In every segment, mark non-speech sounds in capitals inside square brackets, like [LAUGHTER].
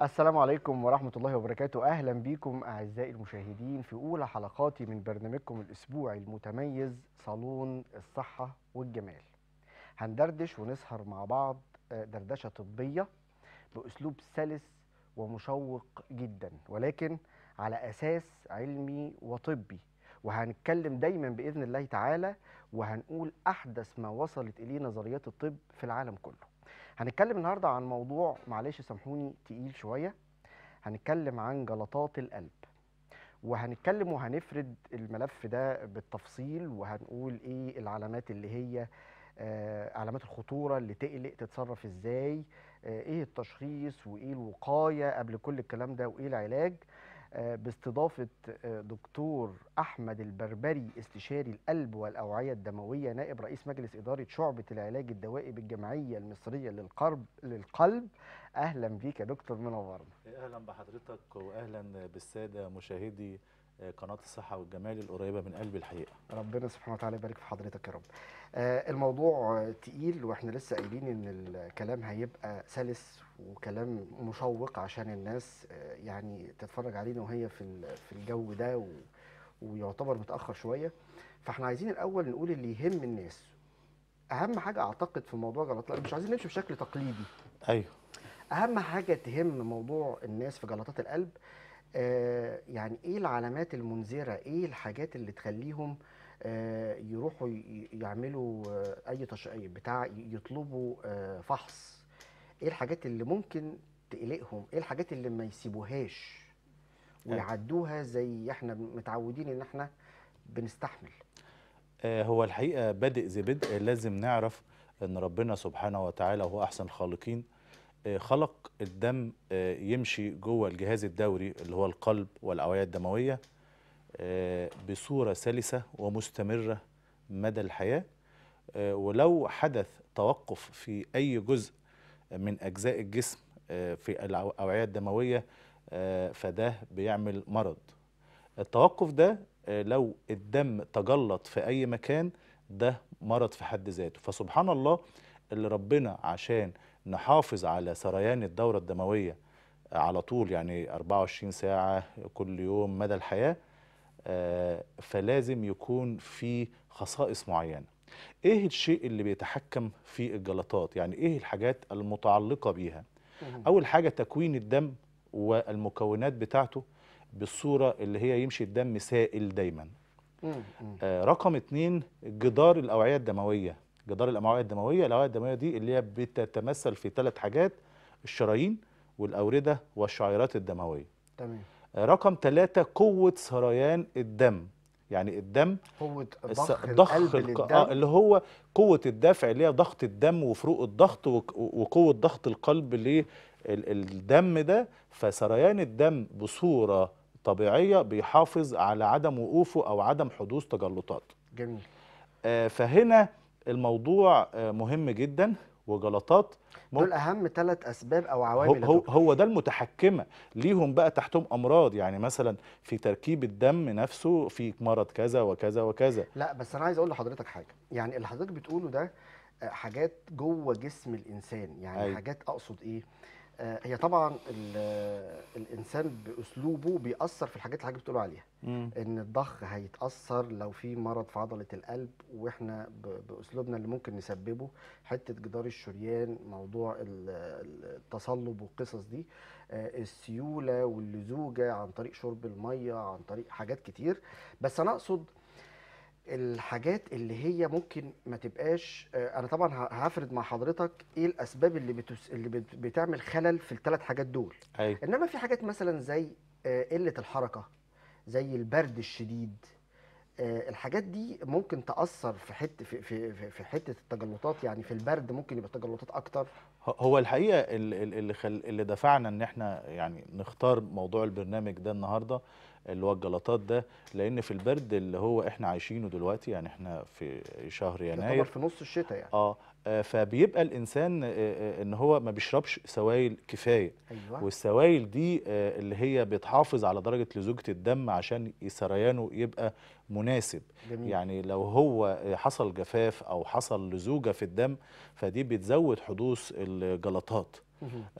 السلام عليكم ورحمة الله وبركاته. أهلا بكم أعزائي المشاهدين في أولى حلقاتي من برنامجكم الأسبوعي المتميز صالون الصحة والجمال. هندردش ونسهر مع بعض آه، دردشة طبية بأسلوب سلس ومشوق جدا ولكن على أساس علمي وطبي. وهنتكلم دايما بإذن الله تعالى وهنقول أحدث ما وصلت إليه نظريات الطب في العالم كله. هنتكلم النهارده عن موضوع معلش سامحوني تقيل شوية هنتكلم عن جلطات القلب. وهنتكلم وهنفرد الملف ده بالتفصيل وهنقول إيه العلامات اللي هي آه علامات الخطورة اللي تقلق تتصرف إزاي آه إيه التشخيص وإيه الوقاية قبل كل الكلام ده وإيه العلاج. باستضافة آه دكتور أحمد البربري استشاري القلب والأوعية الدموية نائب رئيس مجلس إدارة شعبة العلاج الدوائي بالجمعية المصرية للقلب للقلب. أهلا بيك يا دكتور منورنا. أهلا بحضرتك واهلا بالسادة مشاهدي قناة الصحة والجمال القريبة من قلبي الحقيقة. ربنا سبحانه وتعالى يبارك في حضرتك يا رب. آه الموضوع تقيل وإحنا لسه قايلين إن الكلام هيبقى سلس وكلام مشوق عشان الناس آه يعني تتفرج علينا وهي في في الجو ده و ويعتبر متأخر شوية. فاحنا عايزين الأول نقول اللي يهم الناس. أهم حاجة أعتقد في موضوع جلطات مش عايزين نمشي بشكل تقليدي. أيوه. أهم حاجة تهم موضوع الناس في جلطات القلب آه يعني إيه العلامات المنذرة؟ إيه الحاجات اللي تخليهم آه يروحوا يعملوا آه أي تش... بتاع يطلبوا فحص؟ إيه الحاجات اللي ممكن تقلقهم؟ إيه الحاجات اللي ما يسيبوهاش ويعدوها زي إحنا متعودين إن إحنا بنستحمل؟ هو الحقيقة بادئ ذي بدء لازم نعرف إن ربنا سبحانه وتعالى وهو أحسن الخالقين خلق الدم آه، يمشي جوه الجهاز الدوري اللي هو القلب والأوعية الدموية آه، بصورة سلسة ومستمرة مدى الحياة. آه، ولو حدث توقف في أي جزء من أجزاء الجسم آه، في الأوعية الدموية آه، فده بيعمل مرض. التوقف ده آه، لو الدم تجلط في أي مكان ده مرض في حد ذاته. فسبحان الله اللي ربنا عشان نحافظ على سريان الدورة الدموية على طول يعني 24 ساعة كل يوم مدى الحياة آه، فلازم يكون في خصائص معينة. إيه الشيء اللي بيتحكم في الجلطات؟ يعني إيه الحاجات المتعلقة بيها؟ أول حاجة تكوين الدم والمكونات بتاعته بالصورة اللي هي يمشي الدم سائل دايما. آه، رقم اتنين جدار الأوعية الدموية. جدار الأوعية الدموية. الأوعية الدموية دي اللي هي بتتمثل في ثلاث حاجات الشرايين والأوردة والشعيرات الدموية. تمام. آه، رقم ثلاثة قوة سريان الدم. يعني الدم الس- ضخ ضخ القلب الق- آه اللي هو قوة الدفع اللي هي ضغط الدم وفروق الضغط وقوة ضغط القلب للدم ده. فسريان الدم بصورة طبيعية بيحافظ على عدم وقوفه أو عدم حدوث تجلطات. جميل. آه، فهنا الموضوع آه، مهم جدا وجلطات. دول أهم ثلاث أسباب أو عوامل هو. هو ده المتحكمة. ليهم بقى تحتهم أمراض يعني مثلا في تركيب الدم نفسه في مرض كذا وكذا وكذا. لا بس أنا عايز أقول لحضرتك حاجة. يعني اللي حضرتك بتقوله ده آه، حاجات جوه جسم الإنسان. يعني أيوة. حاجات أقصد إيه؟ هي طبعا آه، الإنسان بأسلوبه بيأثر في الحاجات اللي حضرتك بتقول عليها. إن الضخ هيتأثر لو في مرض في عضلة القلب وإحنا بأسلوبنا اللي ممكن نسببه حتة جدار الشريان موضوع ال- ال- التصلب والقصص دي آه، السيولة واللزوجة عن طريق شرب المية عن طريق حاجات كتير. بس أنا أقصد الحاجات اللي هي ممكن ما تبقاش آه، أنا طبعا هفرد مع حضرتك إيه الأسباب اللي بتس... اللي بت- بتعمل خلل في الثلاث حاجات دول. أيوة. إنما في حاجات مثلا زي آه، قلة الحركة زي البرد الشديد آه، الحاجات دي ممكن تأثر في حتة في في في- حتة التجلطات. يعني في البرد ممكن يبقى تجلطات أكتر. هو الحقيقة ال- ال- اللي. اللي دفعنا إن إحنا يعني نختار موضوع البرنامج ده النهارده اللي هو الجلطات ده لأن في البرد اللي هو إحنا عايشينه دلوقتي يعني إحنا في شهر يناير في نص الشتاء يعني. آه آه، فبيبقى الإنسان آه، آه، إن هو ما بيشربش سوائل كفاية. أيوه. والسوائل دي اللي هي بتحافظ على درجة لزوجة الدم عشان سريانه يبقى مناسب. جميل. يعني لو هو حصل جفاف أو حصل لزوجة في الدم فدي بتزود حدوث الجلطات.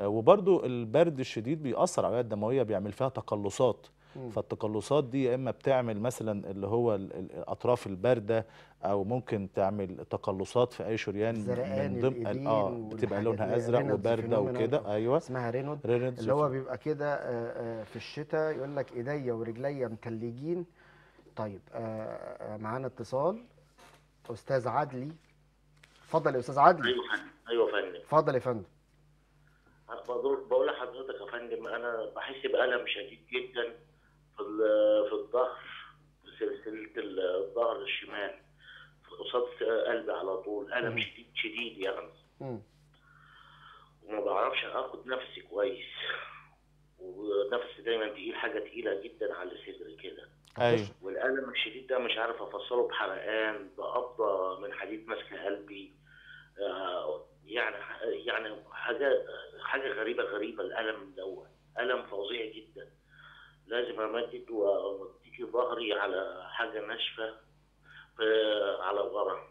وبرضو البرد الشديد بيأثر على الدموية بيعمل فيها تقلصات. فالتقلصات دي يا إما بتعمل مثلا اللي هو ال- ال- الأطراف الباردة أو ممكن تعمل تقلصات في أي شريان من ضمن آه بتبقى لونها phenomenon. أو وكده. أيوه. اسمها رينود اللي هو بيبقى كده آه، آه، في الشتاء يقول لك إيديا ورجليا متلجين. طيب آه، معانا اتصال. أستاذ عدلي. اتفضل يا أستاذ عدلي. أيوه فندم أيوه فندم. اتفضل يا فندم. بقول بقول لحضرتك يا فندم أنا بحس بألم شديد جدا. في ال- في الظهر في سلسلة الظهر الشمال. قصاد قلبي على طول. مم. شديد شديد يعني. مم. وما بعرفش اخد نفسي كويس. ونفسي دايما تقيل حاجة تقيلة جدا على صدري كده. أيوه. والألم الشديد ده مش عارف أفصله بحرقان بقبضة من حديد ماسكة قلبي. آه، يعني يعني حاجة حاجة غريبة غريبة الألم دوت. ألم فظيع جدا. لازم أمدد وأمديكي ظهري على حاجة ناشفة في- على ورا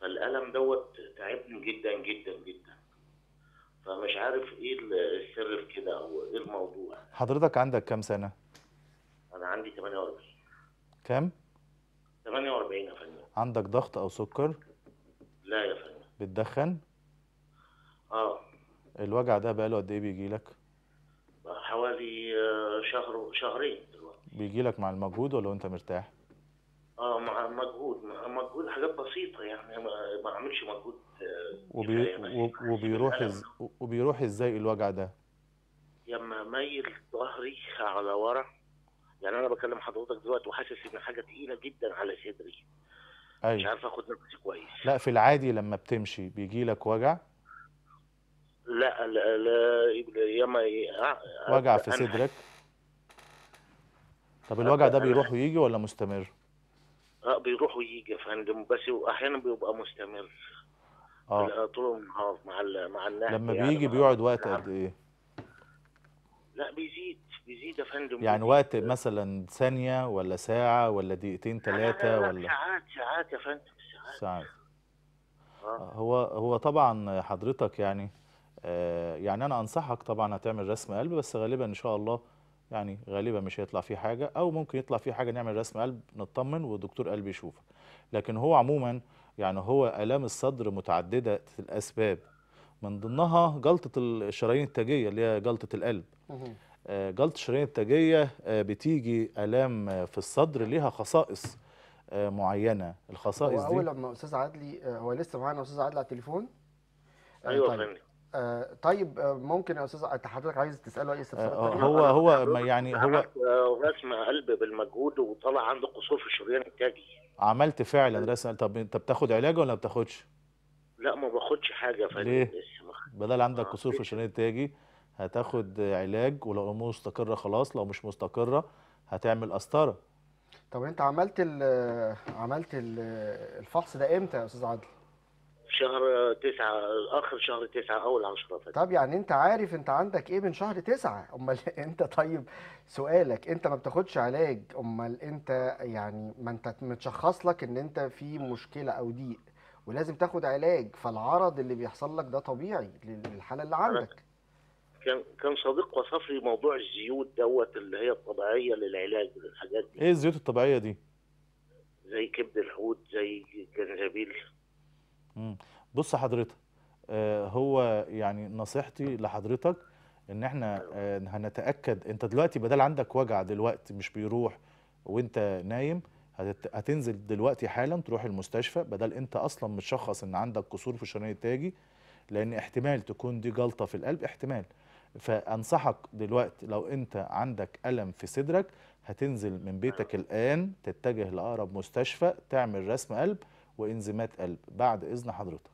فالألم دوت تعبني جدا جدا جدا فمش عارف إيه السر في كده أو إيه الموضوع حضرتك عندك كام سنة؟ أنا عندي 48 كام؟ 48 يا فندم عندك ضغط أو سكر؟ لا يا فندم بتدخن؟ آه الوجع ده بقاله قد إيه بيجيلك؟ حوالي آه، شهر شهرين دلوقتي بيجيلك مع المجهود ولا وأنت مرتاح؟ آه مع مجهود مع مجهود حاجات بسيطة يعني ما, أعملش مجهود آه، وبي... بحس وبيروح. إز... وبيروح إزاي الوجع ده؟ لما ميل ظهري على ورا. يعني أنا بكلم حضرتك دلوقتي وحاسس إن حاجة تقيلة جدا على صدري. مش أيوه. عارف آخد نفسي كويس. لا في العادي لما بتمشي بيجيلك وجع؟ لا لا لا ياما وجع في صدرك؟ طب الوجع ده بيروح ويجي ولا مستمر؟ آه بيروح ويجي يا فندم بس أحيانا بيبقى مستمر. آه. طول النهار مع ال- مع النهج لما يعني بيجي بيقعد وقت قد إيه؟ لا بيزيد بيزيد يا فندم يعني. وقت مثلا ثانية ولا ساعة ولا دقيقتين لا، لا، ثلاثة لا، ولا ساعات ساعات يا فندم ساعات. ساعات. آه. هو هو طبعا حضرتك يعني آه يعني أنا أنصحك طبعا هتعمل رسم قلب بس غالبا إن شاء الله يعني غالبا مش هيطلع فيه حاجة أو ممكن يطلع فيه حاجة نعمل رسم قلب نطمن ودكتور قلب يشوفه. لكن هو عموما يعني هو آلام الصدر متعددة الأسباب. من ضمنها جلطة الشرايين التاجية اللي هي جلطة القلب. آه، جلطة الشرايين التاجية آه، بتيجي آلام آه، في الصدر ليها خصائص آه، معينة. هو الخصائص دي اول لما أستاذ عدلي آه، هو لسه معانا أستاذ عدلي على التليفون؟ آه، أيوه طيب. فندم. آه، طيب آه، ممكن يا أستاذ أنت حضرتك عايز تساله أي استفسار آه،؟ هو هو يعني هو عملت آه، رسم قلب بالمجهود وطلع عنده قصور في الشريان التاجي عملت فعلا رسم طب أنت بتاخد علاج ولا ما بتاخدش؟ لا ما باخدش حاجة ليه؟ ما- بدل عندك آه، قصور في الشريان التاجي هتاخد علاج ولو الأمور مستقرة خلاص لو مش مستقرة هتعمل قسطرة. طب أنت عملت ال عملت ال الفحص ده إمتى يا أستاذ عدلي؟ شهر تسعة آخر شهر تسعة أول عشرة فاتت طب يعني أنت عارف أنت عندك إيه من شهر تسعة؟ [LAUGHS] أمال أنت طيب سؤالك أنت ما بتاخدش علاج أمال أنت يعني ما أنت متشخص لك إن أنت في مشكلة أو ضيق ولازم تاخد علاج فالعرض اللي بيحصل لك ده طبيعي للحالة اللي عندك. كان كان صديق وصف لي موضوع الزيوت دوت اللي هي الطبيعية للعلاج للحاجات دي. إيه الزيوت الطبيعية دي؟ زي كبد الحوت زي جنزبيل. مم. بص حضرتك آه هو يعني نصيحتي لحضرتك إن إحنا آه هنتأكد أنت دلوقتي بدل عندك وجع دلوقتي مش بيروح وأنت نايم. هتنزل دلوقتي حالا تروح المستشفى بدل أنت أصلا متشخص إن عندك قصور في الشرايين التاجي لأن احتمال تكون دي جلطة في القلب احتمال فأنصحك دلوقتي لو أنت عندك ألم في صدرك هتنزل من بيتك الآن تتجه لأقرب مستشفى تعمل رسم قلب وإنزيمات قلب بعد إذن حضرتك.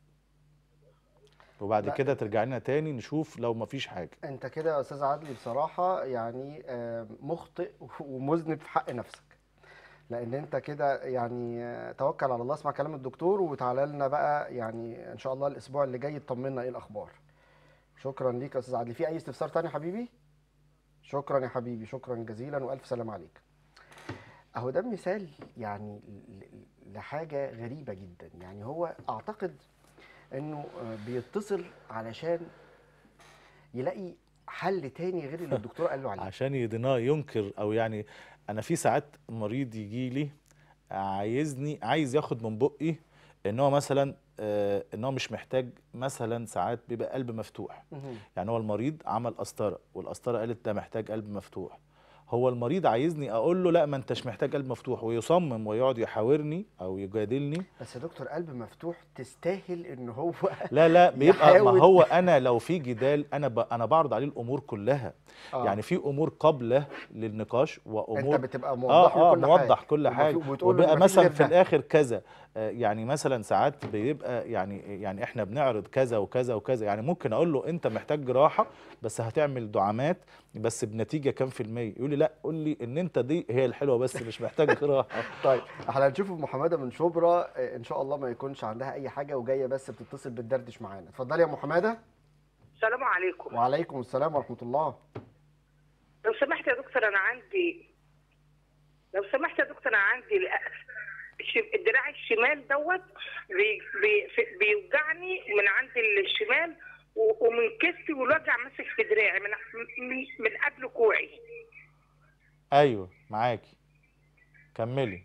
وبعد لا. كده ترجع لنا تاني نشوف لو مفيش حاجة. أنت كده يا أستاذ عدلي بصراحة يعني آه، مخطئ [LAUGHS] ومذنب في حق نفسك. لأن أنت كده يعني آه، توكل على الله اسمع كلام الدكتور وتعالى لنا بقى يعني إن شاء الله الأسبوع اللي جاي تطمنا إيه الأخبار. شكرا ليك يا أستاذ عدلي. في أي استفسار تاني يا حبيبي؟ شكرا يا حبيبي شكرا جزيلا وألف سلام عليك. أهو ده مثال يعني ل- ل- لحاجة غريبة جدا. يعني هو أعتقد إنه آه، بيتصل علشان يلاقي حل تاني غير اللي الدكتور قال له عليه. عشان يديناه ينكر أو يعني أنا في ساعات مريض يجي لي عايزني عايز ياخد من بقي إن هو مثلا آه، إن هو مش محتاج مثلا ساعات بيبقى قلب مفتوح. يعني هو المريض عمل قسطرة والقسطرة قالت ده محتاج قلب مفتوح. هو المريض عايزني أقول له لا ما أنتش محتاج قلب مفتوح ويصمم ويقعد يحاورني أو يجادلني بس يا دكتور قلب مفتوح تستاهل إن هو [LAUGHS] لا لا بيبقى ما. هو أنا لو في جدال أنا ب... أنا بعرض عليه الأمور كلها آه. يعني في أمور قابلة للنقاش أنت وأمور بتبقى موضح آه آه له كل موضح حاجة. كل حاجة وبقى مثلا في. الآخر كذا آه، يعني مثلا ساعات بيبقى يعني يعني إحنا بنعرض كذا وكذا وكذا يعني ممكن أقول له أنت محتاج جراحه بس هتعمل دعامات بس بنتيجة كام في المية؟ يقول لي لا قول لي إن أنت دي هي الحلوة بس مش محتاج جراحه [LAUGHS] طيب إحنا هنشوف ام حماده من شبرا آه، إن شاء الله ما يكونش عندها أي حاجة وجاية بس بتتصل بتدردش معانا. اتفضلي يا ام حماده السلام عليكم. وعليكم السلام ورحمة الله. لو سمحت يا دكتور أنا عندي لو سمحت يا دكتور أنا عندي الدراع الشمال دوت بي... بي... بيوجعني من عند الشمال ومن كتفي والوجع ماسك في دراعي من من, من قبل كوعي. أيوه معاكي. كملي.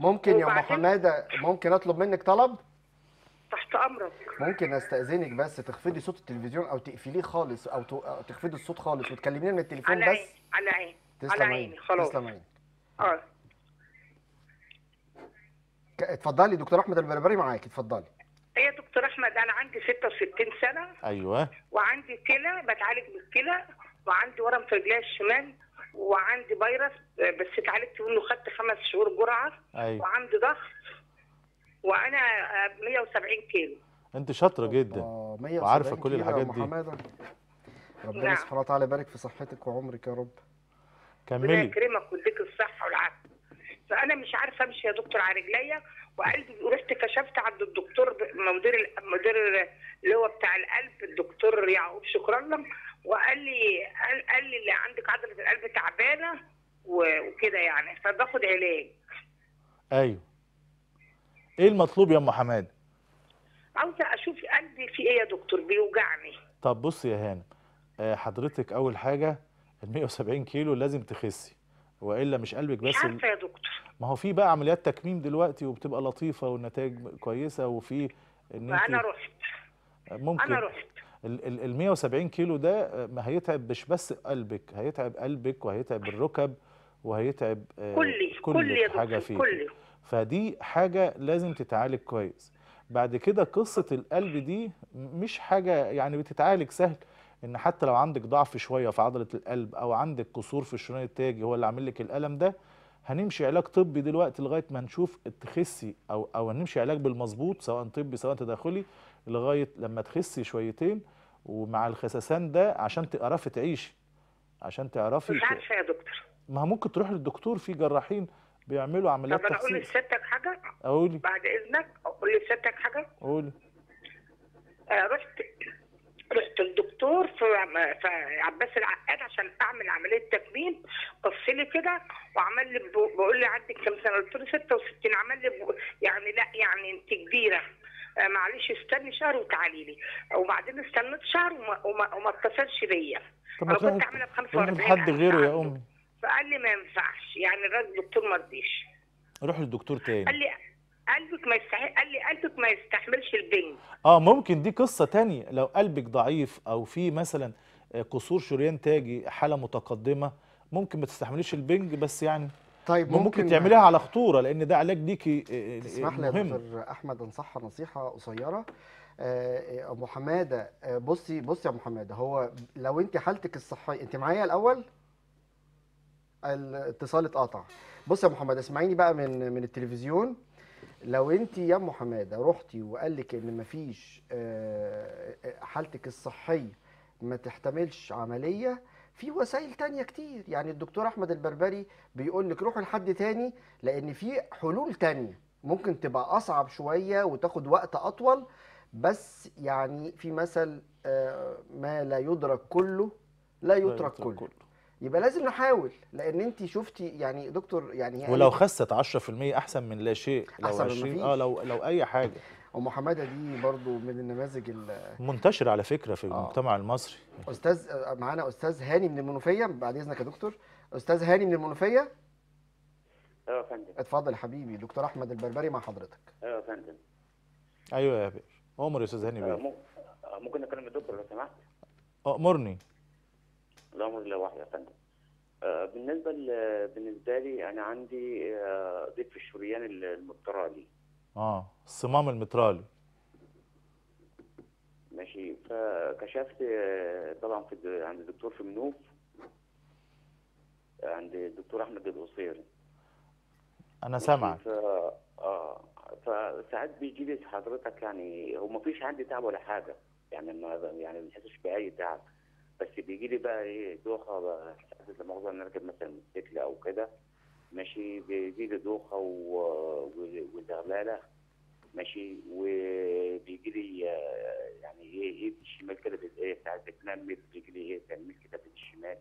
ممكن يا أم حمادة ممكن أطلب منك طلب؟ تحت أمرك. ممكن أستأذنك بس تخفضي صوت التلفزيون أو تقفليه خالص أو تخفضي الصوت خالص وتكلمينا من التليفون على عيني بس على عيني على تسلم عيني خلاص. تسلم عينك آه. اتفضلي دكتور أحمد البربري معاكي اتفضلي. يا دكتور أحمد أنا عندي 66 سنة. أيوه. وعندي كلى بتعالج بالكلى وعندي ورم في رجلي الشمال. وعندي فيروس بس اتعالجت منه خدت خمس شهور جرعة. أيوه. وعندي ضغط. وأنا آه، 170 كيلو. أنت شاطرة جدا. آه، 170 وعارفة كل كيلو يا الحاجات دي. ربنا نعم. سبحانه وتعالى يبارك في صحتك وعمرك يا رب. ربنا كملي يكرمك ويديك الصحة والعافية. فأنا مش عارفة أمشي يا دكتور على رجليا. وقلبي رحت كشفت عند الدكتور مدير مدير اللي هو بتاع القلب الدكتور يعقوب شكرا له وقال لي قال, قال لي اللي عندك عضلة القلب تعبانة وكده يعني فباخد علاج. أيوه. إيه المطلوب يا أم حماد عاوزه أشوف قلبي في إيه يا دكتور؟ بيوجعني. طب بصي يا هانم آه، حضرتك أول حاجة ال 170 كيلو لازم تخسي. وإلا مش قلبك مش بس ال- عارفة يا دكتور. ما هو في بقى عمليات تكميم دلوقتي وبتبقى لطيفة والنتائج كويسة وفي إن انت رحت. ممكن أنا رحت. ال ال- ال 170 كيلو ده ما هيتعب مش بس قلبك هيتعب قلبك وهيتعب الركب وهيتعب آه، يا كل حاجة فيك كلي. فدي حاجة لازم تتعالج كويس. بعد كده قصة القلب دي مش حاجة يعني بتتعالج سهل. إن حتى لو عندك ضعف شوية في عضلة القلب أو عندك قصور في الشريان التاجي هو اللي عامل لك الألم ده هنمشي علاج طبي دلوقتي لغاية ما نشوف تخسي أو أو هنمشي علاج بالمظبوط سواء طبي سواء تداخلي لغاية لما تخسي شويتين ومع الخسسان ده عشان تعرفي تعيشي عشان تعرفي مش عارفه يا دكتور. ما هو ممكن تروح للدكتور في جراحين بيعملوا عمليات طب أنا أقول لسيادتك حاجة قولي. بعد إذنك؟ أقول لسيادتك حاجة؟ قولي. آه، رحت رحت الدكتور في عباس العقاد عشان أعمل عملية تكميم بص لي كده وعمل لي بقول لي عندك كام سنة؟ قلت له 66 عمل لي يعني لا يعني انت كبيرة. آه، معلش استني شهر وتعالي لي. وبعدين استنيت شهر وما, وما, وما اتصلش بيا. أنا كنت عامله ب روحي 45 لحد غيره يا أمي. فقال لي ما ينفعش. يعني الراجل الدكتور ما رضيش. روحي للدكتور قال تاني لي قلبك ما يستحق قال لي قلبك ما يستحملش البنج. آه ممكن دي قصة تانية لو قلبك ضعيف أو في مثلا آه، قصور شريان تاجي حالة متقدمة ممكن ما تستحمليش البنج بس يعني طيب ممكن, ممكن تعمليها على خطورة لأن ده علاج ليكي آه، آه، تسمح لي يا مهم. دكتور أحمد انصحها نصيحة قصيرة. آه، أبو حمادة آه، بصي بصي يا أبو حمادة هو لو أنت حالتك الصحية أنت معايا الأول؟ الاتصال اتقطع. بصي يا أبو حمادة اسمعيني بقى من من التلفزيون. لو انت يا ام حماده رحتي وقال لك إن مفيش آه، آه، حالتك الصحية ما تحتملش عملية في وسائل تانية كتير. يعني الدكتور أحمد البربري بيقول لك روحي لحد تاني لأن في حلول تانية ممكن تبقى أصعب شوية وتاخد وقت أطول. بس يعني في مثل آه، ما لا يدرك كله لا لا يترك كله. يبقى لازم نحاول لأن انت شفتي يعني دكتور يعني هي ولو خست 10% أحسن من لا شيء لو أحسن من 20 مفيش. آه لو لو أي حاجة. ام حماده دي برضو من النماذج ال- منتشر على فكرة في آه. المجتمع المصري. أستاذ معانا أستاذ هاني من المنوفية بعد إذنك يا دكتور. أستاذ هاني من المنوفية. أيوه يا فندم. اتفضل يا حبيبي دكتور أحمد البربري مع حضرتك. أيوه يا فندم. أيوه يا باشا. أمر يا أستاذ هاني آه، بيه آه، ممكن أكلم الدكتور لو سمحت؟ أمرني. الأمر واحد يا فندم. آه، بالنسبة بالنسبة لي أنا عندي آه، ضيق في الشريان المترالي. آه الصمام المترالي. ماشي. فكشفت آه، طبعا في عند الدكتور في منوف عند الدكتور أحمد القصيري أنا سامعك. ف... آه فساعات بيجي لي حضرتك يعني هو ما فيش عندي تعب ولا حاجة. يعني ما يعني ما بحسش بأي تعب. بس بيجي لي بقى إيه دوخة بقى لما أقدر نركب مثلا موتوسيكل أو كده. ماشي بيجي لي دوخة و... و- وزغللة. ماشي وبيجي لي يعني إيه إيه الشمال كده إيه ساعات بتنمل بيجي لي إيه تنميل كده في الشمال.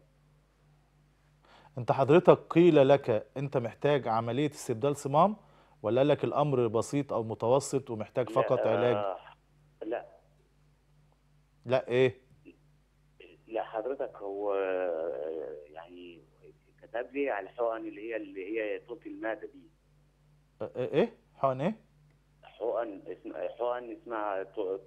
أنت حضرتك قيل لك أنت محتاج عملية استبدال صمام ولا قال لك الأمر بسيط أو متوسط ومحتاج فقط لا، علاج؟ آه، لا. لا إيه؟ حضرتك هو آه، يعني كتب لي على الحقن اللي هي اللي هي طولة المعدة دي. إيه؟ حقن إيه؟ حقن اسم حقن اسمها طو-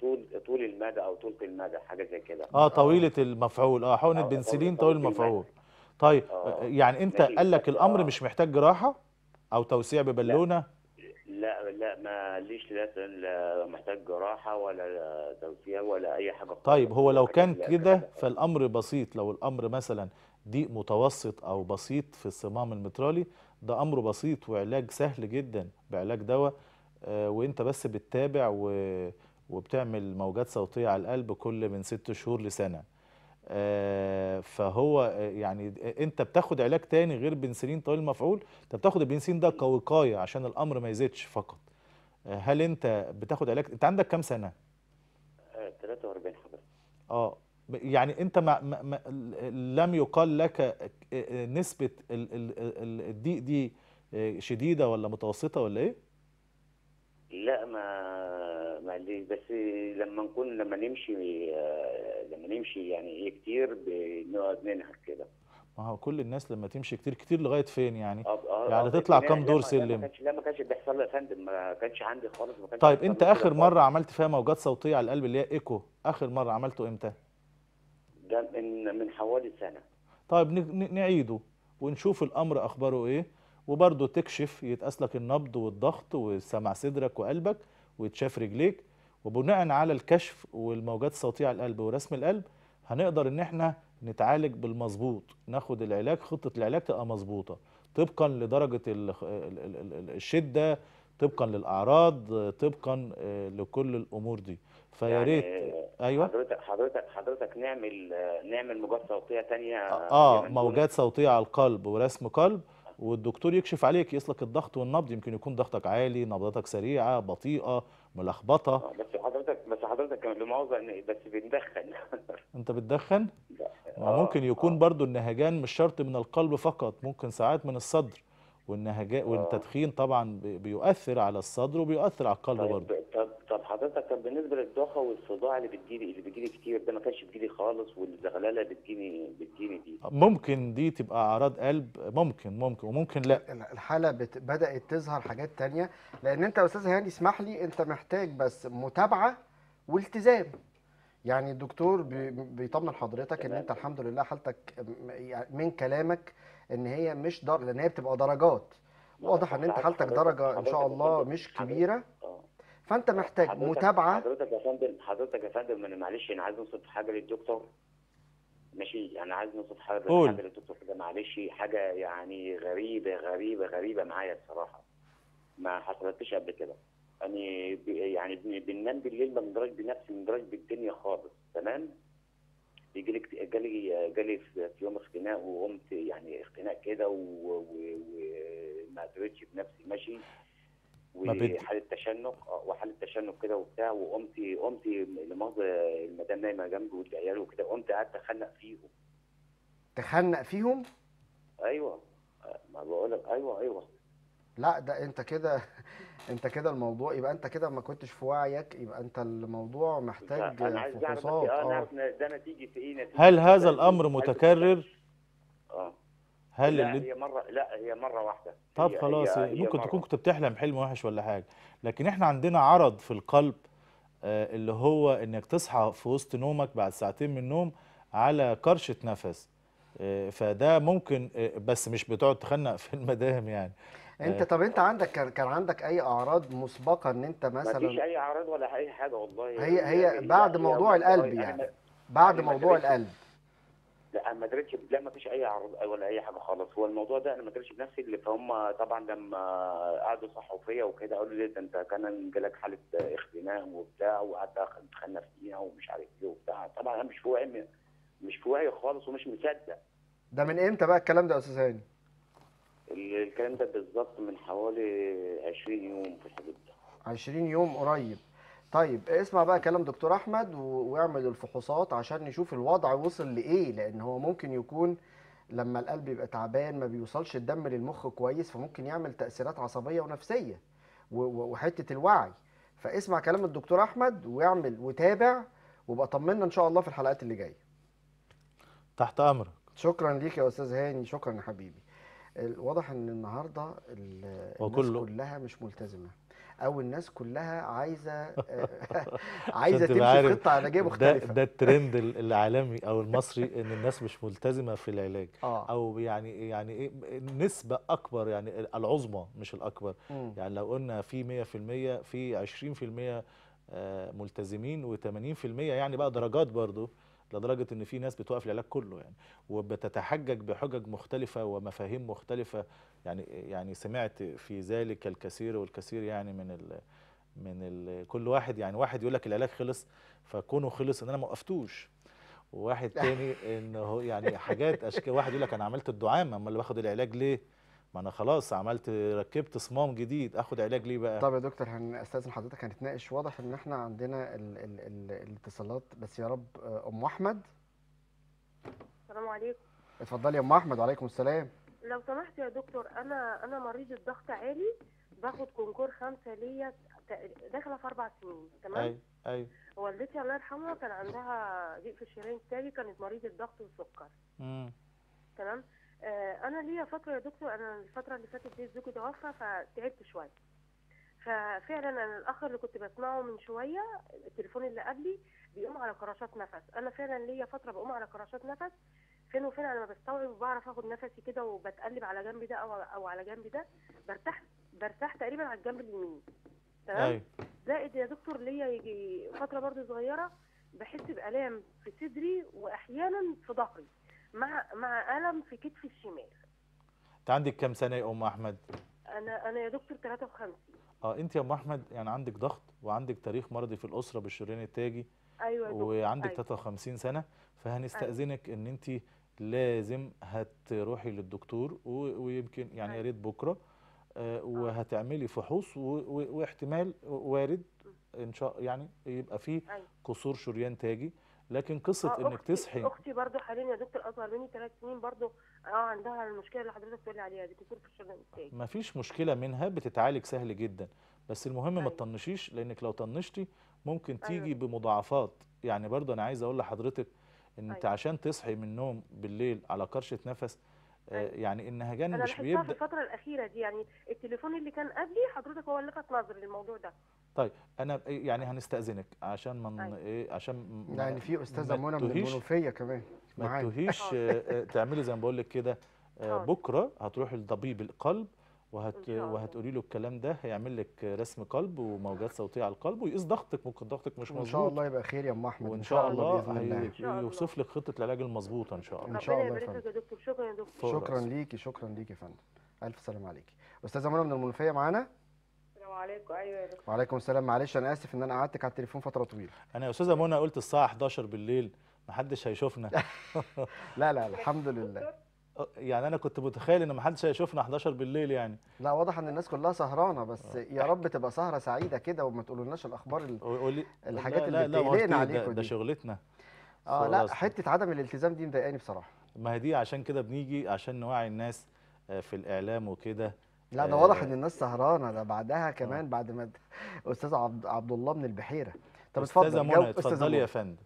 طول طول المعدة أو طولة المعدة حاجة زي كده. آه طويلة المفعول. آه حقنه آه، بنسلين طويل المفعول. طيب آه، يعني أنت قال لك الأمر آه. مش محتاج جراحة أو توسيع ببالونة؟ لا لا ما ليش لا لا محتاج جراحة ولا توسيع ولا حاجة خالص. طيب هو لو كان كده لا. فالأمر بسيط لو الأمر مثلا ضيق متوسط أو بسيط في الصمام المترالي ده أمر بسيط وعلاج سهل جدا بعلاج دواء آه، وأنت بس بتتابع و- وبتعمل موجات صوتية على القلب كل من ست شهور لسنة آه، فهو آه، يعني أنت بتاخد علاج تاني غير بنسلين طويل المفعول أنت بتاخد البنسلين ده كوقاية عشان الأمر ما يزيدش فقط هل انت بتاخد علاج؟ انت عندك كام سنة؟ آه، 43 حضرتك آه ب- يعني انت ما ما ما لم يقال لك آه، نسبة ال- ال- ال- الضيق دي آه، شديدة ولا متوسطة ولا إيه؟ لا ما ما ليه بس لما نكون لما نمشي لما نمشي يعني إيه كتير بنقعد ننهك كده. ما هو كل الناس لما تمشي كتير كتير لغاية فين يعني؟ آه، آه، يعني آه، تطلع كام دور سلم؟ ما كانش لا ما كانش بيحصل لي يا فندم ما كانش عندي خالص ما كانش طيب انت آخر. مرة عملت فيها موجات صوتية على القلب اللي هي إيكو آخر مرة عملته إمتى؟ ده من من حوالي سنة طيب نعيده ونشوف الأمر أخباره إيه وبرضه تكشف يتقاس لك النبض والضغط وسمع صدرك وقلبك ويتشاف رجليك وبناء على الكشف والموجات الصوتية على القلب ورسم القلب هنقدر إن إحنا نتعالج بالمظبوط ناخد العلاج خطة العلاج تبقى مظبوطة. طبقا لدرجة ال- ال- ال- ال- الشدة طبقا للأعراض طبقا آه، لكل الأمور دي. فيا يعني ريت آه، أيوه. حضرتك حضرتك حضرتك نعمل آه، نعمل موجات صوتية تانية آه دول. موجات صوتية على القلب ورسم قلب والدكتور يكشف عليك يقيس لك الضغط والنبض يمكن يكون ضغطك عالي نبضاتك سريعة بطيئة ملخبطة. آه، بس حضرتك بس حضرتك كان لمؤاخذه إن- بس بندخن [LAUGHS] أنت بتدخن؟ آه، ممكن يكون آه. برضو النهجان مش شرط من القلب فقط ممكن ساعات من الصدر. والنهجان والتدخين طبعا بي- بيؤثر على الصدر وبيؤثر على القلب برضو. طيب طب طب حضرتك طب بالنسبة للدوخه والصداع اللي بتجيلي اللي بيجيلي كتير ده ما كانش بيجيلي خالص والزغللة بتجيني بتجيني دي؟ ممكن دي تبقى أعراض قلب ممكن ممكن وممكن لأ. الحالة بت... بدأت تظهر حاجات تانية لأن أنت يا أستاذ هاني اسمح لي أنت محتاج بس متابعة والتزام. يعني الدكتور بي... بيطمن حضرتك تمام. أنت الحمد لله حالتك من كلامك إن هي مش در... لأن هي بتبقى درجات. واضح أنت حضرتك- حالتك درجة إن شاء الله مش حضرتك- فأنت محتاج حضرتك- متابعة. حضرتك يا فندم حضرتك يا فندم أنا معلش أنا عايز نوصف حاجة للدكتور. ماشي؟ أنا عايز نوصف حاجة للدكتور كده. معلش حاجة يعني غريبة غريبة غريبة معايا بصراحة. ما حصلتش قبل كده. يعني ب- يعني بن- بننام بالليل ما بندراش بنفسي ما بندراش بالدنيا خالص. تمام؟ يجي لي جالي جالي في في يوم اختناق وقمت يعني اختناق كده وما دريتش بنفسي. ماشي؟ وحاله تشنج آه وحاله تشنج كده وبتاع وقمت قمت لمؤاخذه المدام نايمة جنبي والعيال وكده قمت قعدت أخنق فيهم. تخنق فيهم؟ أيوه آه، ما بقول لك أيوه أيوه. لا ده أنت كده أنت كده الموضوع يبقى أنت كده ما كنتش في وعيك يبقى أنت الموضوع محتاج أنا عايز أعرف بس فحوصات آه. ده نتيجة إيه نتيجة هل هذا الأمر متكرر؟ آه. هل لا اللي هي مرة لا هي مرة واحدة طب هي- خلاص هي- هي ممكن مرة. تكون كنت بتحلم حلم وحش ولا حاجة لكن إحنا عندنا عرض في القلب آه، اللي هو انك تصحى في وسط نومك بعد ساعتين من النوم على كرشة نفس آه، فده ممكن آه، بس مش بتقعد تخنق في [LAUGHS] المدام يعني انت طب انت عندك كان كان عندك اي اعراض مسبقة ان انت ما فيش مثلا اي اعراض ولا اي حاجة والله هي هي بعد موضوع القلب يعني بعد موضوع. القلب لا ما دريتش لا ما فيش أي اعراض ولا أي حاجة خالص. هو الموضوع ده أنا ما دريتش بنفسي اللي فهم طبعا لما قعدوا صحوا فيا وكده قالوا لي ده أنت كان جالك حالة اختناق وبتاع وقعدت اتخنى فيها ومش عارف إيه وبتاع. طبعا أنا مش في وعي مش في وعي خالص ومش مصدق. ده من إمتى بقى الكلام ده يا أستاذ هاني؟ ال- الكلام ده بالظبط من حوالي 20 يوم في الحدود ده. 20 يوم قريب. طيب اسمع بقى كلام دكتور أحمد واعمل الفحوصات عشان نشوف الوضع وصل لإيه لأن هو ممكن يكون لما القلب يبقى تعبان ما بيوصلش الدم للمخ كويس فممكن يعمل تأثيرات عصبية ونفسية و- و- وحتة الوعي. فاسمع كلام الدكتور أحمد واعمل وتابع وبقى طمنا إن شاء الله في الحلقات اللي جاية. تحت أمرك. شكرا ليك يا أستاذ هاني شكرا يا حبيبي. واضح إن النهارده ال- الناس كلها مش ملتزمة. أو الناس كلها عايزة [LAUGHS] عايزة عشان تمشي خطة علاجية ده مختلفة. ده الترند ال- العالمي أو المصري إن الناس مش ملتزمة في العلاج. آه. أو يعني يعني إيه نسبة أكبر يعني العظمى مش الأكبر. مم. يعني لو قلنا في 100% في 20% آه، ملتزمين و80% يعني بقى درجات برضو لدرجة إن في ناس بتوقف العلاج كله يعني وبتتحجج بحجج مختلفة ومفاهيم مختلفة. يعني يعني سمعت في ذلك الكثير والكثير يعني من ال من ال كل واحد يعني واحد يقول لك العلاج خلص فكونه خلص إن أنا ما وقفتوش. وواحد [LAUGHS] تاني إن هو يعني حاجات اشكال واحد يقول لك أنا عملت الدعامه امال اللي باخد العلاج ليه؟ ما أنا خلاص عملت ركبت صمام جديد آخد علاج ليه بقى؟ طب يا دكتور هنستاذن حضرتك هنتناقش. واضح إن إحنا عندنا ال ال ال الاتصالات بس يا رب أم أحمد؟ السلام عليكم. اتفضلي يا أم أحمد وعليكم السلام. لو سمحت يا دكتور أنا أنا مريضة ضغط عالي باخد كونكور خمسة ليا داخلة في أربع سنين تمام؟ اي اي والدتي الله يرحمها كان عندها ضيق في الشرايين التالي كانت مريضة ضغط وسكر. مم. تمام؟ آه أنا ليا فترة يا دكتور أنا الفترة اللي فاتت دي زوجي توفى فتعبت شوية. ففعلا أنا الأخ اللي كنت بسمعه من شوية التليفون اللي قبلي بيقوم على كراشات نفس. أنا فعلا ليا فترة بقوم على كراشات نفس فين وفين أنا بستوعب وبعرف آخد نفسي كده وبتقلب على جنبي ده أو أو على جنبي ده. برتاح برتاح تقريبا على الجنب اليمين تمام؟ اي زائد يا دكتور ليا يجي فترة برضو صغيرة بحس بآلام في صدري واحيانا في ظهري مع مع ألم في كتفي الشمال. أنت عندك كام سنة يا أم أحمد؟ أنا أنا يا دكتور 53 آه أنت يا أم أحمد يعني عندك ضغط وعندك تاريخ مرضي في الأسرة بالشريان التاجي أيوه وعندك أيوة. 53 سنة فهنستأذنك إن أنت لازم هتروحي للدكتور ويمكن يعني يا أيوة. ريت بكرة آه، وهتعملي فحوص واحتمال وارد إن شاء يعني يبقى فيه أيوة. كسور شريان تاجي لكن قصة آه، إنك أختي- تصحي أختي برضو حاليا يا دكتور أصغر مني ثلاث سنين برضو آه عندها المشكلة اللي حضرتك بتقولي عليها دي كسور في الشريان التاجي ما فيش مشكلة منها بتتعالج سهل جدا بس المهم ما أيوة. تطنشيش لأنك لو طنشتي ممكن أيوة. تيجي بمضاعفات يعني برضه أنا عايز أقول لحضرتك إن أنت أيوة. عشان تصحي من النوم بالليل على كرشه نفس آه، أيوة. يعني النهجان أنا مش لاحظتها في بيبدأ الفترة الأخيرة دي يعني التليفون اللي كان قبلي حضرتك هو اللي لفت نظري للموضوع ده طيب أنا يعني هنستأذنك عشان من أيوة. إيه عشان يعني في أستاذة منى من المنوفية كمان ما حاضر. آه، آه، تعملي زي ما بقول لك كده. بكرة هتروحي لطبيب القلب وهت. وهتقولي له الكلام ده هيعمل لك رسم قلب وموجات صوتية على القلب ويقيس ضغطك ممكن ضغطك مش وإن مظبوط. شاء الله يبقى خير يا أم أحمد وإن شاء الله بإذن الله. هي- إن شاء الله. يوصف لك خطة العلاج المظبوطة إن شاء الله. إن شاء الله يا يبارك لك فندم. يا دكتور. شكرا يا دكتور. شكرا. ليكي شكرا ليكي يا فندم. ألف سلام عليكي أستاذة منى من المنوفية معانا؟ السلام عليكم. أيوه يا دكتور. وعليكم السلام. معلش أنا آسف إن أنا قعدتك على التليفون فترة طويلة. أنا يا أستاذة منى قلت الساعة 11 بالليل محدش هيشوفنا. [LAUGHS] لا لا الحمد لله. يعني أنا كنت متخيل إن محدش هيشوفنا 11 بالليل يعني لا واضح إن الناس كلها سهرانة بس يا رب تبقى سهرة سعيدة كده وما تقولولناش الأخبار ال... ويقول الحاجات لا اللي لا لا بتقلقنا عليكم ده, ده. شغلتنا آه لا. حتة عدم الالتزام دي مضايقاني بصراحة ما هي دي عشان كده بنيجي عشان نوعي الناس آه، في الإعلام وكده لا ده آه، واضح إن الناس سهرانة ده بعدها كمان بعد ما أستاذ عبد, عبد الله من البحيرة طب أستاذة اتفضل منى اتفضلي يا. فندم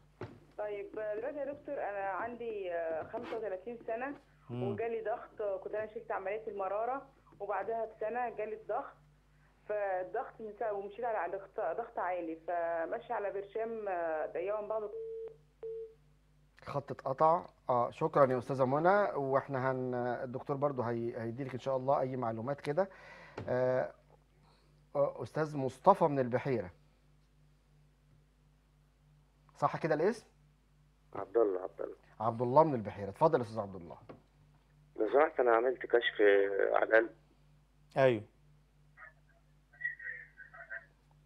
طيب دلوقتي يا دكتور أنا عندي آه، 35 سنة. وجالي ضغط كنت أنا شلت عملية المرارة وبعدها بسنة جالي الضغط. فالضغط ومشيت على ضغط ضغط عالي. فماشي على برشام آه، ضيقه من بعض خط اتقطع. آه شكرا يا أستاذة منى. وإحنا هن الدكتور برضو هي... هيديلك إن شاء الله أي معلومات كده. آه آه، أستاذ مصطفى من البحيرة. صح كده الاسم؟ عبد الله عبد الله. عبد الله من البحيرة. اتفضل يا أستاذ عبد الله. لو سمحت أنا عملت كشف على القلب. أيوه.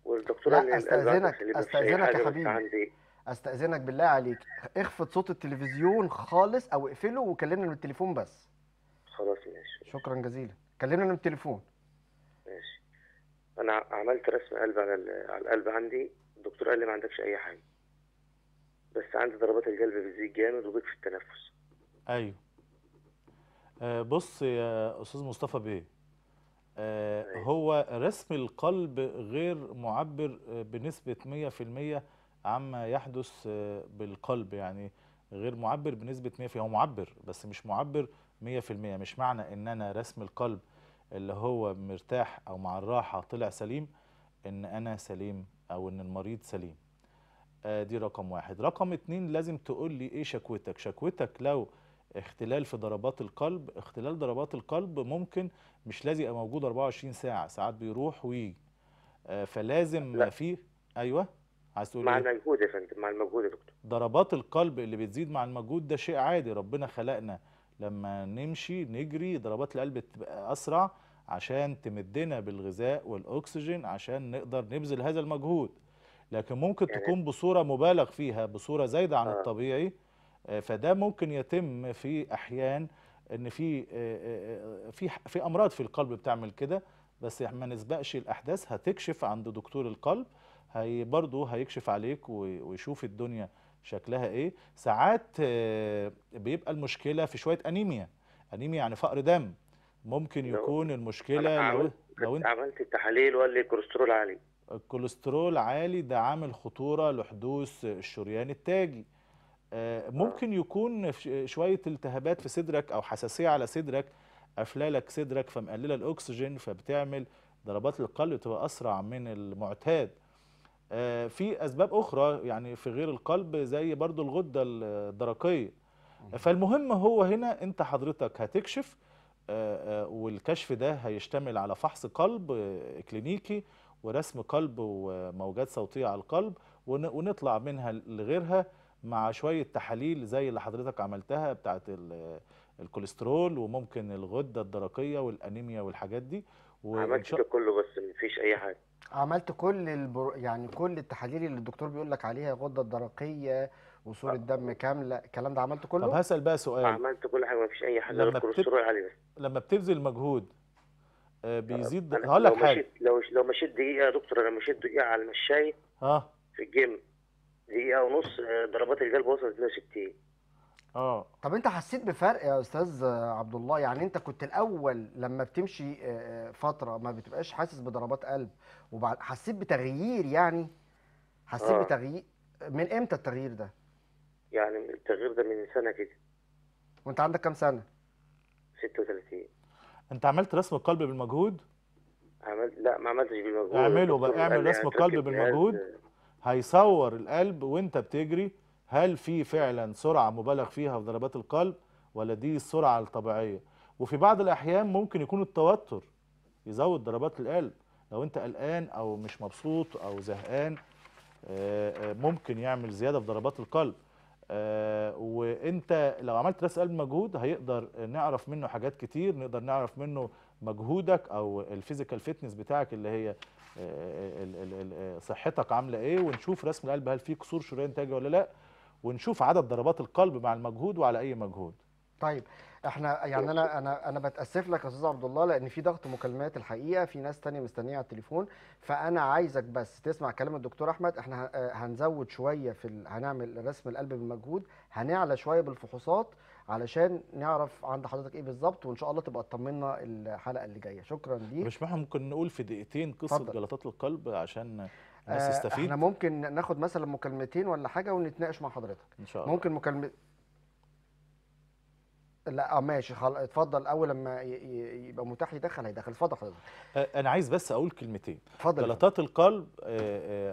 والدكتور لا، أستأذنك أي يا حبيبي. عندي. أستأذنك بالله عليك. اخفض صوت التلفزيون خالص أو اقفله وكلمنا من التليفون بس. خلاص ماشي. شكرا جزيلا. كلمنا من التليفون. ماشي. أنا عملت رسم قلب على على القلب عندي. الدكتور قال لي ما عندكش أي حاجة. بس عندي ضربات القلب بتزيد جامد وضيق في التنفس. أيوه. بص يا أستاذ مصطفى بيه آه، أيوة. هو رسم القلب غير معبر آه، بنسبة 100% عما يحدث آه، بالقلب يعني غير معبر بنسبة 100% هو معبر بس مش معبر 100% مش معنى إن أنا رسم القلب اللي هو مرتاح أو مع الراحة طلع سليم إن أنا سليم أو إن المريض سليم. آه، دي رقم واحد. رقم اتنين لازم تقول لي إيه شكوتك؟ شكوتك لو اختلال في ضربات القلب اختلال ضربات القلب ممكن مش لازم يبقى موجود 24 ساعة ساعات بيروح ويجي. آه، فلازم لا. فيه أيوه؟ عايز تقول مع إيه؟ المجهود يا فندم مع المجهود يا دكتور. ضربات القلب اللي بتزيد مع المجهود ده شيء عادي ربنا خلقنا. لما نمشي نجري ضربات القلب تبقى أسرع عشان تمدنا بالغذاء والأكسجين عشان نقدر نبذل هذا المجهود. لكن ممكن يعني- تكون بصورة مبالغ فيها بصورة زايدة عن آه. الطبيعي فده ممكن يتم في أحيان إن في آه، آه، آه، في في أمراض في القلب بتعمل كده بس ما نسبقش الأحداث هتكشف عند دكتور القلب هي برضه هيكشف عليك وي- ويشوف الدنيا شكلها إيه. ساعات آه، بيبقى المشكلة في شوية أنيميا أنيميا يعني فقر دم. ممكن يكون المشكلة لو عملت لو انت عملت التحاليل وقال لي الكوليسترول عالي. الكوليسترول عالي ده عامل خطورة لحدوث الشريان التاجي. آه، ممكن يكون في ش- شوية التهابات في صدرك أو حساسية على صدرك قافلالك صدرك فمقللة الأكسجين فبتعمل ضربات القلب تبقى أسرع من المعتاد. آه، في أسباب أخرى يعني في غير القلب زي برضو الغدة الدرقية. فالمهم هو هنا أنت حضرتك هتكشف آه، آه، والكشف ده هيشتمل على فحص قلب آه، كلينيكي ورسم قلب وموجات صوتية على القلب ون- ونطلع منها لغيرها. مع شوية تحاليل زي اللي حضرتك عملتها بتاعت ال- الكوليسترول وممكن الغدة الدرقية والأنيميا والحاجات دي عملت شاء ده كله بس مفيش أي حاجة. عملت كل البر... يعني كل التحاليل اللي الدكتور بيقول لك عليها الغده الدرقية وصورة دم كاملة الكلام ده عملته طب كله هسأل بقى سؤال. عملت كل حاجة مفيش أي حاجة لما الكوليسترول عالي بس لما بتبذل مجهود آه، بيزيد أنا هقول لك لو حاجة. مشيت لو لو مشيت دقيقة يا دكتور أنا مشيت دقيقة على المشاية آه. في الجيم دقيقة ونص آه، ضربات القلب وصلت 160 آه. طب أنت حسيت بفرق يا أستاذ عبد الله يعني أنت كنت الأول لما بتمشي آه، آه، فترة ما بتبقاش حاسس بضربات قلب وبعد حسيت بتغيير يعني؟ حسيت آه. بتغيير؟ من إمتى التغيير ده؟ يعني التغيير ده من سنة كده. وأنت عندك كام سنة؟ 36 أنت عملت رسم القلب بالمجهود؟ عملت لا ما عملتش بالمجهود. اعمله بقى، اعمل رسم هتركب قلب جهاز، بالمجهود. هيصور القلب وانت بتجري هل في فعلا سرعة مبالغ فيها في ضربات القلب ولا دي السرعة الطبيعية؟ وفي بعض الأحيان ممكن يكون التوتر يزود ضربات القلب. لو انت قلقان أو مش مبسوط أو زهقان آه، آه، ممكن يعمل زيادة في ضربات القلب. آه، وانت لو عملت رسم قلب مجهود هيقدر نعرف منه حاجات كتير نقدر نعرف منه مجهودك أو ال physical fitness بتاعك اللي هي آه، ال- آه، صحتك عاملة إيه ونشوف رسم القلب هل فيه قصور شريان تاجي ولا لأ ونشوف عدد ضربات القلب مع المجهود وعلى أي مجهود طيب إحنا يعني أنا أنا أنا بتأسف لك يا أستاذ عبد الله لأن في ضغط مكالمات الحقيقة في ناس تانية مستنية على التليفون فأنا عايزك بس تسمع كلام الدكتور أحمد إحنا آه هنزود شوية في. هنعمل رسم القلب بالمجهود هنعلى شوية بالفحوصات علشان نعرف عند حضرتك إيه بالظبط وإن شاء الله تبقى تطمنا الحلقة اللي جاية. شكرا ليك. مش إحنا ممكن نقول في دقيقتين قصة اتفضل. جلطات القلب عشان الناس آه، تستفيد. إحنا ممكن ناخد مثلا مكالمتين ولا حاجة ونتناقش مع حضرتك. إن شاء الله. ممكن مكالمه لا آه ماشي خلاص اتفضل أول لما ي- ي- يبقى متاح يدخل هيدخل. اتفضل حضرتك. أنا عايز بس أقول كلمتين. اتفضل. جلطات القلب آه، آه،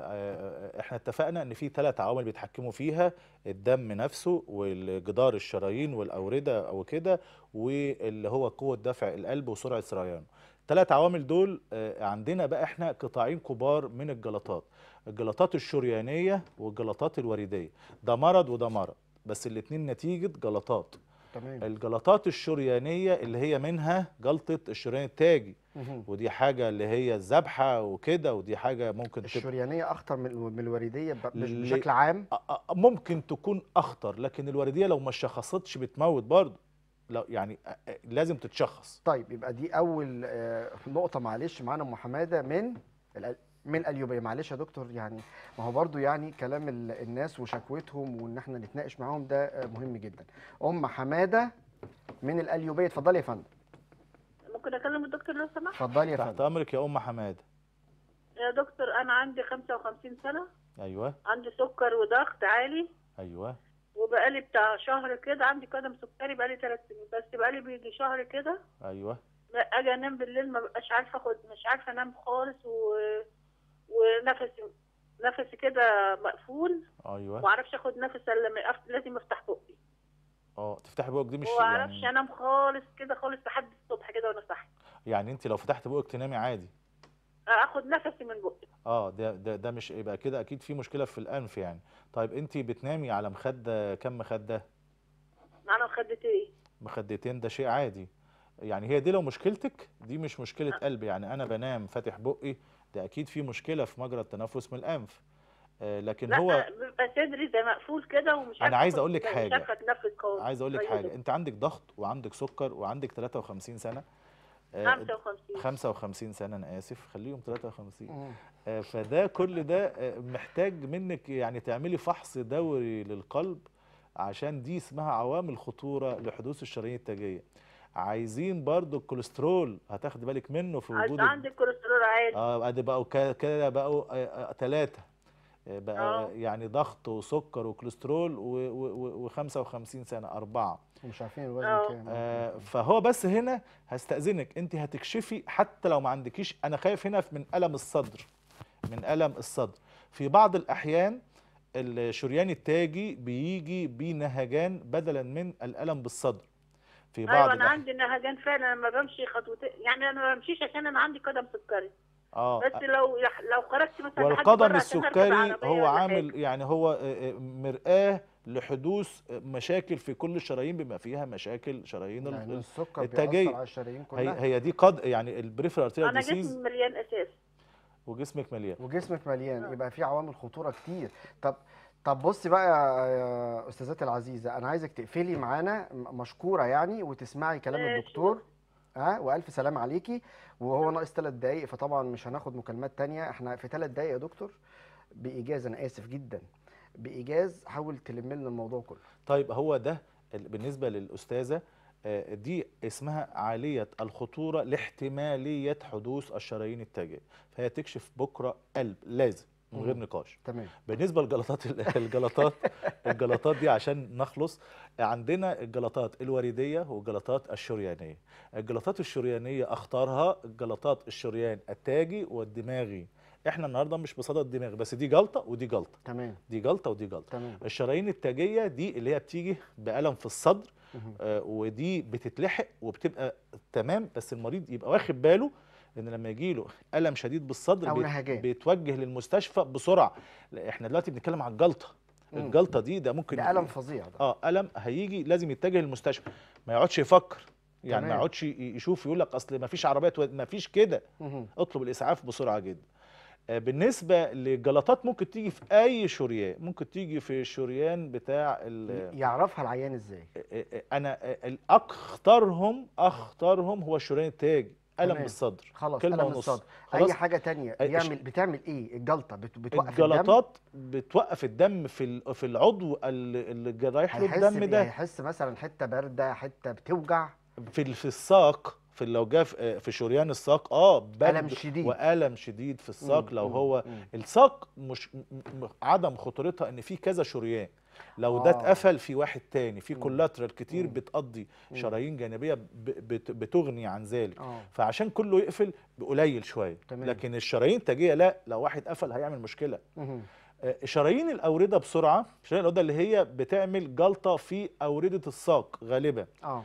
آه، إحنا اتفقنا إن في ثلاث عوامل بيتحكموا فيها الدم نفسه والجدار الشرايين والأوردة أو كده واللي هو قوة دفع القلب وسرعة سريانه ثلاث عوامل دول عندنا بقى إحنا قطاعين كبار من الجلطات. الجلطات الشريانية والجلطات الوريدية. ده مرض وده مرض بس الاتنين نتيجة جلطات. تمام. الجلطات الشريانية اللي هي منها جلطة الشريان التاجي. ودي حاجة اللي هي الذبحه وكده ودي حاجة ممكن الشريانية أخطر من الوريديه بشكل عام؟ ممكن تكون أخطر لكن الوردية لو ما شخصتش بتموت برضه. لو يعني لازم تتشخص. طيب يبقى دي أول آه، نقطة معلش معانا أم حمادة من من القليوبيه معلش يا دكتور يعني ما هو برضو يعني كلام ال- الناس وشكوتهم وإن إحنا نتناقش معاهم ده آه، مهم جدا. أم حمادة من القليوبيه اتفضلي يا فندم. ممكن أكلم الدكتور لو سمحت؟ اتفضلي يا تحت فندم. أمرك يا أم حمادة. يا دكتور أنا عندي 55 سنة. أيوه. عندي سكر وضغط عالي. أيوه. وبقالي بتاع شهر كده عندي قدم سكري بقالي ثلاث سنين بس بقالي بيجي شهر كده. أيوه. أجي أنام بالليل ما ببقاش عارفة أخد مش عارفة أنام خالص و... ونفسي نفسي كده مقفول. أيوه. ما أعرفش آخد نفس الا لما لازم أفتح بقي. آه تفتحي بقك دي مش وما أعرفش يعني أنام خالص كده خالص لحد الصبح كده وأنا صاحية. يعني أنت لو فتحت بقك تنامي عادي؟ آخد نفسي من بقي. آه ده ده ده مش يبقى كده أكيد في مشكلة في الأنف يعني. طيب أنت بتنامي على مخدة كم مخدة؟ معانا مخدتين. مخدتين ده شيء عادي. يعني هي دي لو مشكلتك دي مش مشكلة قلب يعني أنا بنام فاتح بقي ده أكيد في مشكلة في مجرى التنفس من الأنف. آه لكن لا هو بيبقى صدري زي مقفول كده ومش أنا عارفة عايز أقول لك خالص. عايز أقول لك دكتور. أنت عندك ضغط وعندك سكر وعندك 53 سنة. آه 55 55 سنة أنا آسف. خليهم 53 مم. آه، فده كل ده محتاج منك يعني تعملي فحص دوري للقلب عشان دي اسمها عوامل خطورة لحدوث الشرايين التاجية. عايزين برضو الكوليسترول. هتاخد بالك منه في وجود عشان عندي الكوليسترول عالي. آه ادي بقوا كا- كده بقوا ثلاثة بقى آه. يعني ضغط وسكر وكوليسترول و55 سنة أربعة. ومش عارفين الوزن آه. كام. آه، فهو بس هنا هستأذنك. انت هتكشفي حتى لو ما عندكيش. أنا خايف هنا من ألم الصدر. من ألم الصدر. في بعض الأحيان الشريان التاجي بيجي بنهجان بدلا من الألم بالصدر. في بعض أيوه أنا الأحيان عندي نهجان فعلا لما بمشي خطوتين. يعني أنا ما بمشيش عشان أنا عندي قدم سكري. آه. بس لو لو خرجت مثلا والقدم السكري هو عامل حاجة. يعني هو آه، آه، مرآة لحدوث مشاكل في كل الشرايين بما فيها مشاكل شرايين يعني ال- السكر التاجية. بيأثر على الشرايين هي كلها؟ هي دي قد يعني ال peripheral arterial أنا جسمي مليان أساس. وجسمك مليان. وجسمك مليان آه. يبقى في عوامل خطورة كتير. طب طب بصي بقى يا استاذتي العزيزة أنا عايزك تقفلي معانا مشكورة يعني وتسمعي كلام ماشي. الدكتور ها وألف سلام عليكي. وهو ناقص ثلاث دقايق فطبعا مش هناخد مكالمات تانية. إحنا في ثلاث دقايق يا دكتور. بإيجاز أنا آسف جدا. بإيجاز حاول تلم لنا الموضوع كله. طيب هو ده ال- بالنسبة للأستاذة آه، دي اسمها عالية الخطورة لاحتمالية حدوث الشرايين التاجيه فهي تكشف بكرة قلب لازم. من غير. نقاش. تمام. بالنسبة للجلطات [LAUGHS] الجلطات الجلطات دي عشان نخلص عندنا الجلطات الوريديه والجلطات الشريانية. الجلطات الشريانية اخطرها الجلطات الشريان التاجي والدماغي. إحنا النهارده مش بصدد الدماغ بس دي جلطة ودي جلطة. تمام. دي جلطة ودي جلطة. تمام. الشرايين التاجية دي اللي هي بتيجي بالم في الصدر. آه، ودي بتتلحق وبتبقى تمام بس المريض يبقى واخد باله إن لما يجي له ألم شديد بالصدر أو نهجان. بيتوجه للمستشفى بسرعة. إحنا دلوقتي بنتكلم عن الجلطة. الجلطة دي ده ممكن ده ألم فظيع ده. آه ألم هيجي لازم يتجه للمستشفى. ما يقعدش يفكر. يعني ما تمام. يقعدش ي- يشوف يقول لك أصل ما فيش عربيات ما فيش كده. اطلب الإسعاف بسرعة جدا. آه، بالنسبة للجلطات ممكن تيجي في أي شريان. ممكن تيجي في الشريان بتاع يعرفها العيان إزاي؟ أنا اخطرهم اخطرهم هو الشريان التاجي ألم تمام. بالصدر. خلاص كلمة ألم ونص. الصدر خلاص. اي حاجة تانية؟ أي يعمل ش- بتعمل إيه؟ الجلطة بت- بتوقف الدم؟ الجلطات بتوقف الدم في في العضو اللي رايح له الدم؟ ده. هيحس مثلا حتة باردة حتة بتوجع؟ في في الساق في لو جه في شريان الساق آه برد ألم شديد. وألم شديد في الساق. مم، لو هو مم. الساق مش عدم خطورتها إن في كذا شريان. لو ده آه. اتقفل في واحد تاني في. كولاترال كتير مم. بتقضي. شرايين جانبية بتغني عن ذلك آه فعشان كله يقفل قليل شوية تمام. لكن الشرايين التاجية لا لو واحد قفل هيعمل مشكلة. آه، شرايين الأوردة بسرعة شرايين الأوردة اللي هي بتعمل جلطة في أوردة الساق غالبا آه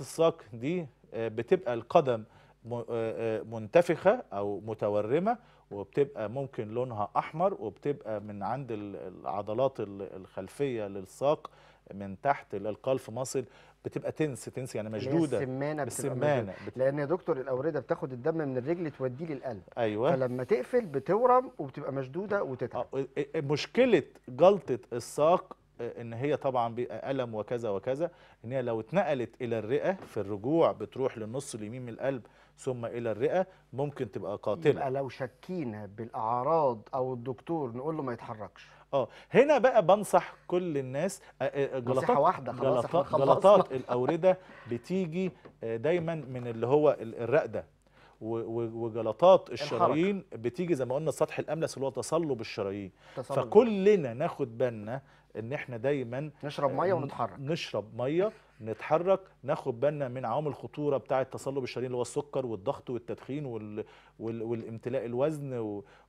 الساق دي آه، بتبقى القدم آه، آه، منتفخة أو متورمة وبتبقى ممكن لونها أحمر وبتبقى من عند ال- العضلات ال- الخلفية للساق من تحت القلف مصل بتبقى تنس تنس يعني مشدودة. السمانة بالسمانة موجودة. بت... لأن يا دكتور الأوردة بتاخد الدم من الرجل توديه للقلب. أيوه. فلما تقفل بتورم وبتبقى مشدودة وتتعب. مشكلة جلطة الساق إن هي طبعا الم وكذا وكذا إن هي لو اتنقلت إلى الرئة في الرجوع بتروح للنص اليمين من القلب ثم إلى الرئة ممكن تبقى قاتلة. يبقى لو شكينا بالأعراض أو الدكتور نقول له ما يتحركش. آه هنا بقى بنصح كل الناس آه، آه، جلطات واحدة خلاص جلطات. جلطات الأوردة بتيجي آه، دايما من اللي هو ال- الرقدة. وجلطات الشرايين بتيجي زي ما قلنا السطح الأملس اللي هو تصلب الشرايين. فكلنا ناخد بالنا إن إحنا دايما نشرب مية آه، ونتحرك. نشرب مية نتحرك ناخد بالنا من عوامل الخطورة بتاعة تصلب الشرايين اللي هو السكر والضغط والتدخين وال... وال... والامتلاء الوزن.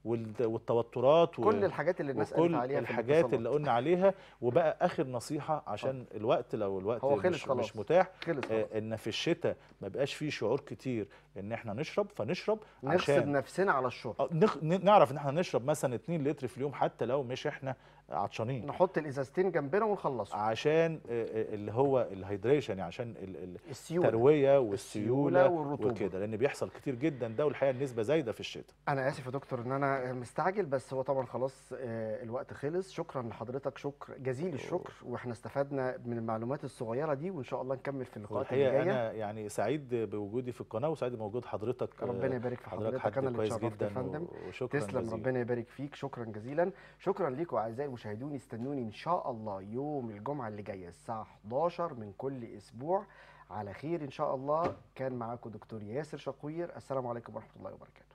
وال... والتوترات و... كل الحاجات اللي الناس قالت عليها في الحاجات. اللي قلنا عليها وبقى آخر نصيحة عشان الوقت لو الوقت هو خلص مش, خلاص. مش متاح خلص آه، خلاص. إن في الشتاء ما بقاش فيه شعور كتير إن إحنا نشرب فنشرب نغصب عشان نفسنا على الشرب آه، نخ... نعرف إن إحنا نشرب مثلا 2 لتر في اليوم حتى لو مش إحنا عطشانين نحط الإزازتين جنبنا ونخلصهم عشان آه، آه، اللي هو الهيدريشن يعني عشان ال- ال- السيولة التروية السيولة والسيوله والرطوبة. وكده. لأن بيحصل كتير جدا ده والحقيقة النسبة زايدة في الشتاء. أنا آسف يا دكتور إن أنا مستعجل بس هو طبعا خلاص آه، الوقت خلص. شكرا لحضرتك شكر جزيل الشكر. وإحنا استفدنا من المعلومات الصغيرة دي وإن شاء الله نكمل في اللقاءات اللي والحقيقة جاية أنا يعني سعيد بوجودي في القناة وسعيد بوجود حضرتك آه، ربنا يبارك في حضرتك حضرتك. أنا اللي كويس اتشرفت يا جدا فندم وشكرا تسلم جزيلا. ربنا يبارك فيك. شكرا جزيلا. شكرا ليكم أعزائي المشاهدون استنوني إن شاء الله يوم الجمعة اللي جاية الساعة 11 من كل أسبوع. على خير إن شاء الله. كان معاكم دكتور ياسر شقوير السلام عليكم ورحمة الله وبركاته.